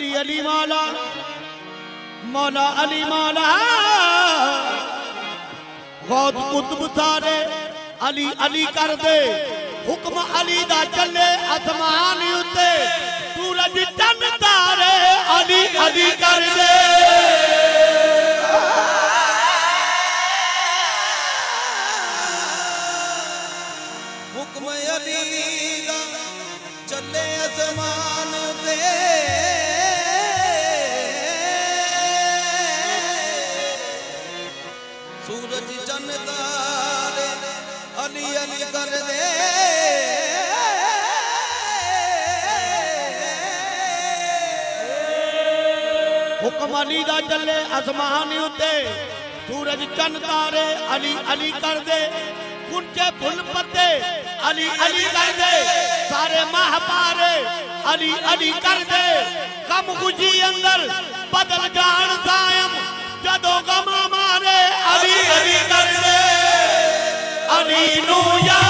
अली अली मौला मौला अली मौला। गौत कुतुब सारे अली अली कर दे। हुक्म अली दा चले आसमान उते सूरज चन तारे अली अली कर दे। हुक्म अली दा चले आसमान उते अली हुक्म अली चले आसमान उत्ते सूरज चंद तारे अली अली कर दे। कुंचे फुल पत्ते अली अली कर दे। सारे माह पारे अली अली कर दे। गम गुजी अंदर बदल जान कायम जदों गमा मारे अली अली कर दे। अरीनू या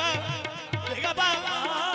ba, lega ba.